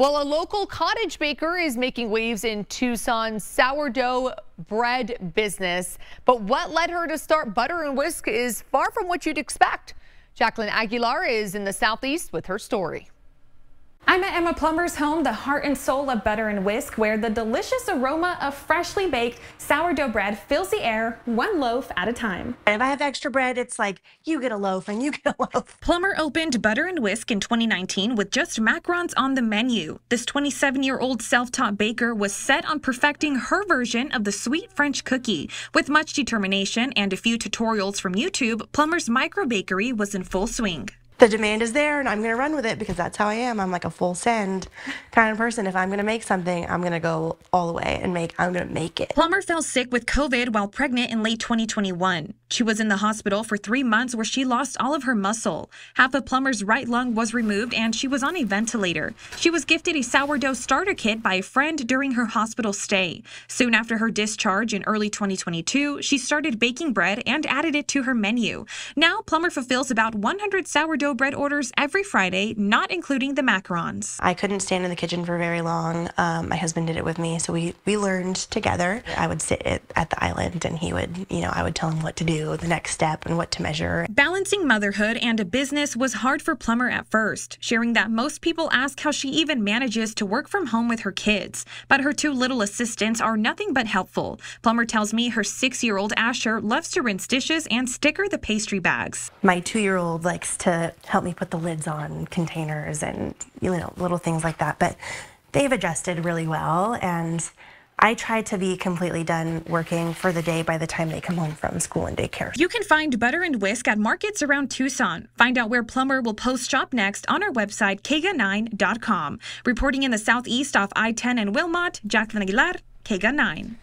Well, a local cottage baker is making waves in Tucson's sourdough bread business. But what led her to start Butter and Whisk is far from what you'd expect. Jacqueline Aguilar is in the southeast with her story. I'm at Emma Plummer's home, the heart and soul of Butter and Whisk, where the delicious aroma of freshly baked sourdough bread fills the air one loaf at a time. If I have extra bread, it's like you get a loaf and you get a loaf. Plummer opened Butter and Whisk in 2019 with just macarons on the menu. This 27-year-old self-taught baker was set on perfecting her version of the sweet French cookie. With much determination and a few tutorials from YouTube, Plummer's micro bakery was in full swing the demand is there and I'm going to run with it because that's how I am. I'm like a full send kind of person. If I'm going to make something, I'm going to go all the way and make, I'm going to make it. Plummer fell sick with COVID while pregnant in late 2021. She was in the hospital for three months where she lost all of her muscle. Half of Plummer's right lung was removed and she was on a ventilator. She was gifted a sourdough starter kit by a friend during her hospital stay. Soon after her discharge in early 2022, she started baking bread and added it to her menu. Now, Plummer fulfills about 100 sourdough bread orders every Friday, not including the macarons. I couldn't stand in the kitchen for very long. Um, my husband did it with me, so we, we learned together. I would sit at the island and he would, you know, I would tell him what to do, the next step, and what to measure. Balancing motherhood and a business was hard for Plummer at first, sharing that most people ask how she even manages to work from home with her kids. But her two little assistants are nothing but helpful. Plummer tells me her six year old Asher loves to rinse dishes and sticker the pastry bags. My two year old likes to help me put the lids on containers and you know little things like that. But they've adjusted really well and I try to be completely done working for the day by the time they come home from school and daycare. You can find Butter and Whisk at markets around Tucson. Find out where Plummer will post shop next on our website, KGUN9.com. Reporting in the southeast off I 10 and Wilmot, Jacqueline Aguilar, KGUN 9.